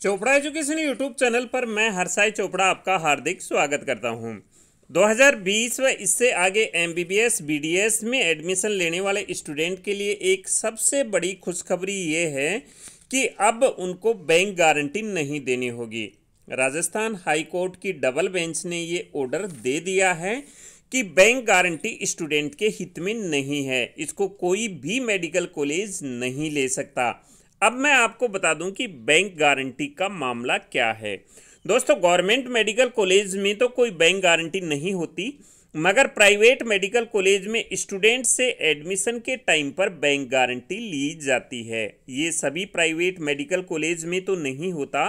Chopra education YouTube channel पर मैं हरसाई चोपड़ा आपका हार्दिक स्वागत करता हूँ। 2020 व इससे आगे एमबीबीएस बीडीएस में एडमिशन लेने वाले स्टूडेंट के लिए एक सबसे बड़ी खुशखबरी ये है कि अब उनको बैंक गारंटी नहीं देनी होगी। राजस्थान हाई कोर्ट की डबल बेंच ने ये ऑर्डर दे दिया है कि बैंक गारंटी स्टूडेंट के हित में नहीं है। इसको कोई भी मेडिकल कॉलेज नहीं ले सकता। अब मैं आपको बता दूँ कि बैंक गारंटी का मामला क्या है। दोस्तों, गवर्नमेंट मेडिकल कॉलेज में तो कोई बैंक गारंटी नहीं होती, मगर प्राइवेट मेडिकल कॉलेज में स्टूडेंट से एडमिशन के टाइम पर बैंक गारंटी ली जाती है। ये सभी प्राइवेट मेडिकल कॉलेज में तो नहीं होता,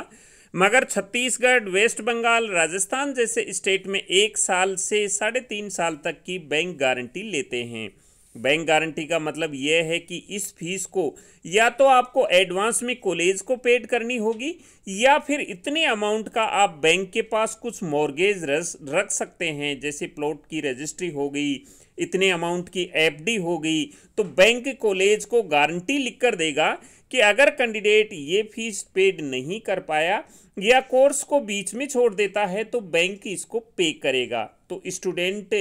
मगर छत्तीसगढ़, वेस्ट बंगाल, राजस्थान जैसे स्टेट में एक साल से साढ़े तीन साल तक की बैंक गारंटी लेते हैं। बैंक गारंटी का मतलब यह है कि इस फ़ीस को या तो आपको एडवांस में कॉलेज को पेड करनी होगी, या फिर इतने अमाउंट का आप बैंक के पास कुछ मॉर्गेज रख सकते हैं, जैसे प्लॉट की रजिस्ट्री हो गई, इतने अमाउंट की एफडी हो गई तो बैंक कॉलेज को गारंटी लिख कर देगा कि अगर कैंडिडेट ये फ़ीस पेड नहीं कर पाया या कोर्स को बीच में छोड़ देता है तो बैंक इसको पे करेगा। तो स्टूडेंट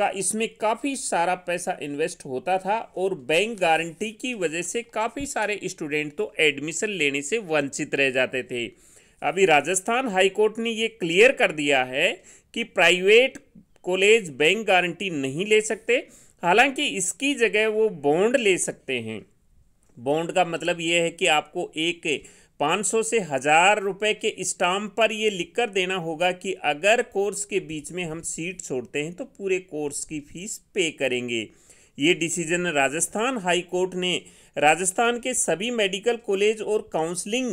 का इसमें काफ़ी सारा पैसा इन्वेस्ट होता था और बैंक गारंटी की वजह से काफ़ी सारे स्टूडेंट तो एडमिशन लेने से वंचित रह जाते थे। अभी राजस्थान हाई कोर्ट ने ये क्लियर कर दिया है कि प्राइवेट कॉलेज बैंक गारंटी नहीं ले सकते, हालाँकि इसकी जगह वो बॉन्ड ले सकते हैं। बॉन्ड का मतलब ये है कि आपको एक 500 से हज़ार रुपए के स्टाम्प पर ये लिखकर देना होगा कि अगर कोर्स के बीच में हम सीट छोड़ते हैं तो पूरे कोर्स की फ़ीस पे करेंगे। ये डिसीज़न राजस्थान हाई कोर्ट ने। राजस्थान के सभी मेडिकल कॉलेज और काउंसलिंग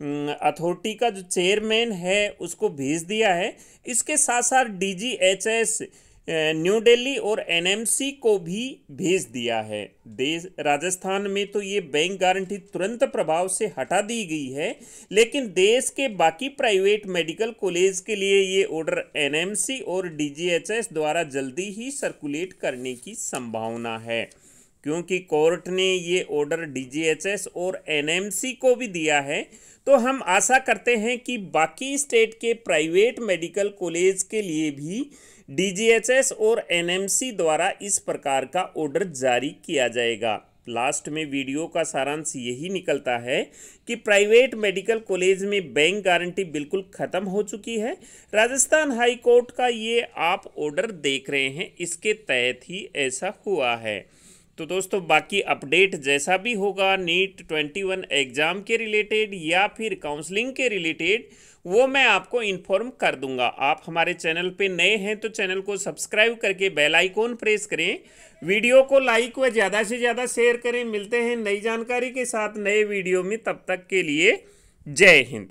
अथॉरिटी का जो चेयरमैन है, उसको भेज दिया है। इसके साथ साथ D G H S new Delhi और एनएमसी को भी भेज दिया है। देश, राजस्थान में तो ये बैंक गारंटी तुरंत प्रभाव से हटा दी गई है, लेकिन देश के बाकी प्राइवेट मेडिकल कॉलेज के लिए ये ऑर्डर एनएमसी और डीजीएचएस द्वारा जल्दी ही सर्कुलेट करने की संभावना है। क्योंकि कोर्ट ने ये ऑर्डर डीजीएचएस और एनएमसी को भी दिया है तो हम आशा करते हैं कि बाकी स्टेट के प्राइवेट मेडिकल कॉलेज के लिए भी डीजीएचएस और एनएमसी द्वारा इस प्रकार का ऑर्डर जारी किया जाएगा। लास्ट में वीडियो का सारांश यही निकलता है कि प्राइवेट मेडिकल कॉलेज में बैंक गारंटी बिल्कुल ख़त्म हो चुकी है। राजस्थान हाई कोर्ट का ये आप ऑर्डर देख रहे हैं, इसके तहत ही ऐसा हुआ है। तो दोस्तों, बाकी अपडेट जैसा भी होगा, नीट ट्वेंटी वन एग्ज़ाम के रिलेटेड या फिर काउंसलिंग के रिलेटेड, वो मैं आपको इन्फॉर्म कर दूँगा। आप हमारे चैनल पे नए हैं तो चैनल को सब्सक्राइब करके बेल आइकॉन प्रेस करें। वीडियो को लाइक व ज़्यादा से ज़्यादा शेयर करें। मिलते हैं नई जानकारी के साथ नए वीडियो में। तब तक के लिए जय हिंद।